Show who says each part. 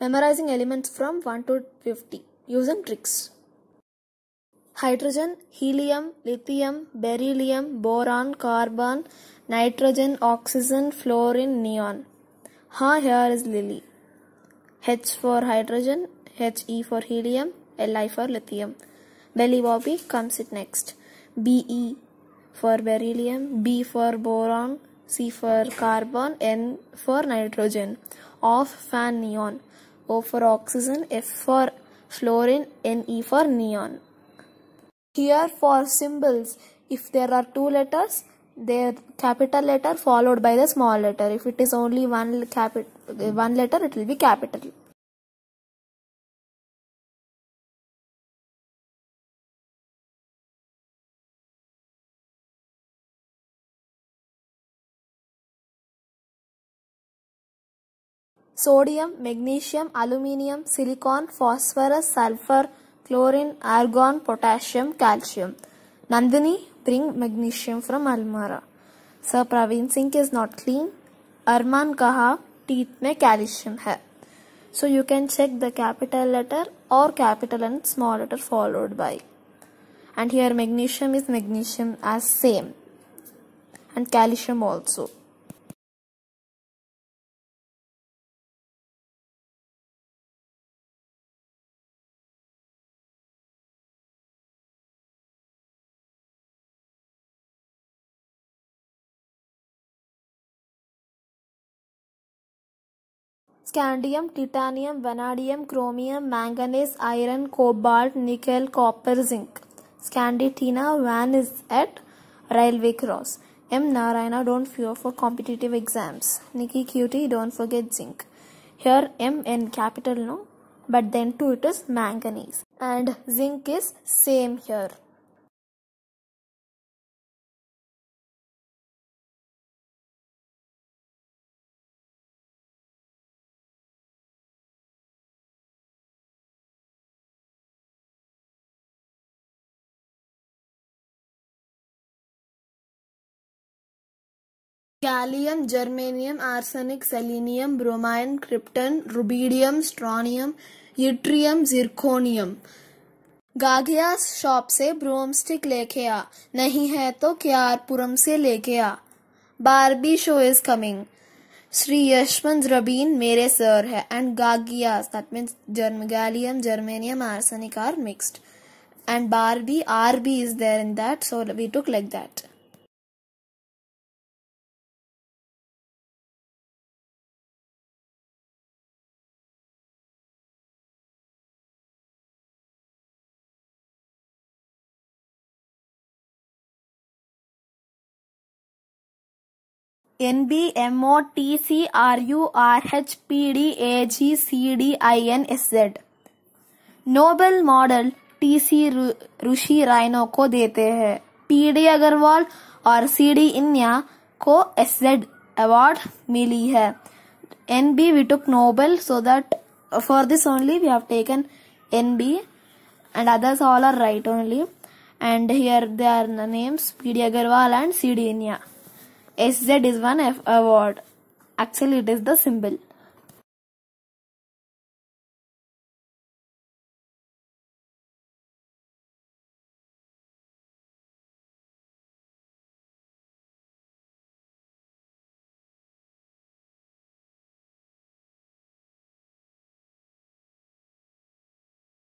Speaker 1: Memorizing elements from 1 to 50 using tricks. Hydrogen, helium, lithium, beryllium, boron, carbon, nitrogen, oxygen, fluorine, neon. Ha here is Lily. H for hydrogen, He for helium, Li for lithium. Belly Bobby comes it next. Be for beryllium, B for boron, C for carbon, N for nitrogen. Off fan neon. O for oxygen, F for fluorine, Ne for neon. Here for symbols, if there are two letters, their capital letter followed by the small letter. If it is only one capital, one letter, it will be capital. Sodium, magnesium, aluminium, silicon, phosphorus, sulfur, chlorine, argon, potassium, calcium. Nandini bring magnesium from Almara. Sir Praveen sink is not clean. Arman kaha teeth में calcium है. So you can check the capital letter or capital and small letter followed by. And here magnesium is magnesium as same. And calcium also. Scandium, titanium, vanadium, chromium, manganese, iron, cobalt, nickel, copper, zinc. Scandi Tina Van is at Railway Cross. M. Narayana don't fear for competitive exams. Nikki Cutie don't forget zinc. Here M in capital no, but then 2 it is manganese. And zinc is same here. Gallium germanium arsenic selenium bromine krypton rubidium strontium yttrium zirconium गागिया shop से broomstick लेके आ। नहीं है तो क्यारपुरम से लेके आ। Barbie show is coming Shri Yashwant रबीन मेरे sir है। And गागियास that means germ gallium germanium arsenic are mixed and Barbie RB is there in that so we took like that N B M O T C R U R H P D A G C D I N S Z Nobel model T C Rishi रायनो को देते हैं। P D Agarwal और सी D इन्या को S Z award मिली है। N B we took Nobel so that for this only we have taken N B and others all are right only and here they are the names P D Agarwal and C D इन्या SZ is one F award. Actually it is the symbol.